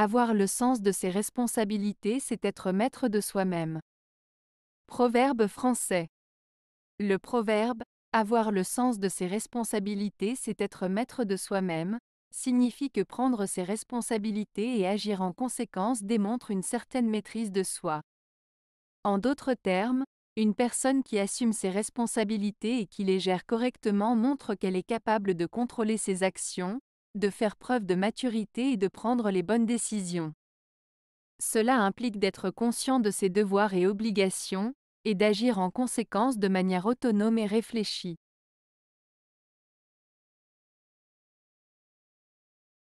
Avoir le sens de ses responsabilités, c'est être maître de soi-même. Proverbe français. Le proverbe avoir le sens de ses responsabilités, c'est être maître de soi-même, signifie que prendre ses responsabilités et agir en conséquence démontre une certaine maîtrise de soi. En d'autres termes, une personne qui assume ses responsabilités et qui les gère correctement montre qu'elle est capable de contrôler ses actions, de faire preuve de maturité et de prendre les bonnes décisions. Cela implique d'être conscient de ses devoirs et obligations, et d'agir en conséquence de manière autonome et réfléchie.